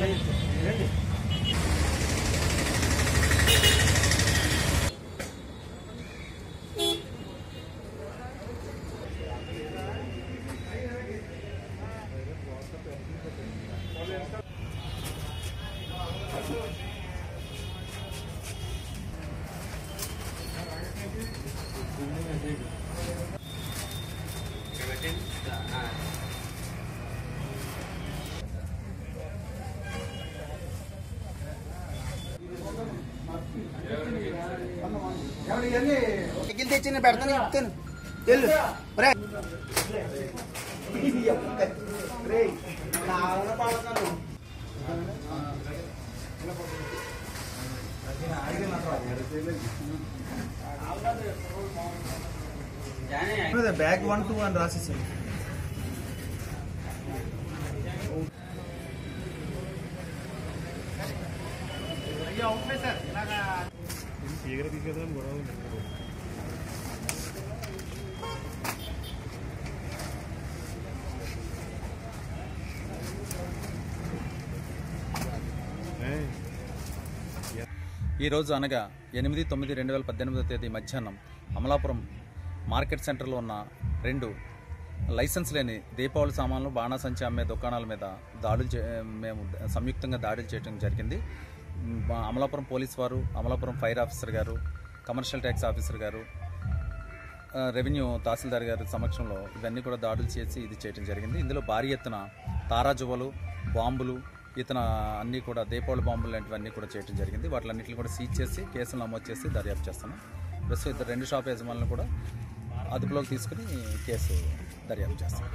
రండి ఎగిలి తెచ్చి నేను పెడతాను చెప్తాను వెళ్ళు రే రేయ్, నా ఆవిడ పడతాను. బ్యాగ్ వన్ టూ అని రాసేసాను ఈరోజు అనగా ఎనిమిది తొమ్మిది రెండు వేల పద్దెనిమిదో తేదీ మధ్యాహ్నం అమలాపురం మార్కెట్ సెంటర్లో ఉన్న రెండు లైసెన్స్ లేని దీపావళి సామాన్లు బాణాసంచి అమ్మే దుకాణాల మీద దాడులు చే మేము సంయుక్తంగా దాడులు చేయడం జరిగింది. అమలాపురం పోలీస్ వారు అమలాపురం ఫైర్ ఆఫీసర్ గారు కమర్షియల్ ట్యాక్స్ ఆఫీసర్ గారు రెవెన్యూ తహసీల్దార్ గారి సమక్షంలో ఇవన్నీ కూడా దాడులు చేసి ఇది చేయడం జరిగింది. ఇందులో భారీ ఎత్తున తారాజువలు బాంబులు ఇతన అన్నీ కూడా దీపావళి బాంబులు లాంటివన్నీ కూడా చేయడం జరిగింది. వాటిలన్నింటిని కూడా సీజ్ చేసి కేసులు నమోదు చేసి దర్యాప్తు చేస్తాము ప్రస్తుతం ఇద్దరు రెండు షాప్ యజమానులను కూడా అదుపులోకి తీసుకుని కేసు దర్యాప్తు చేస్తాం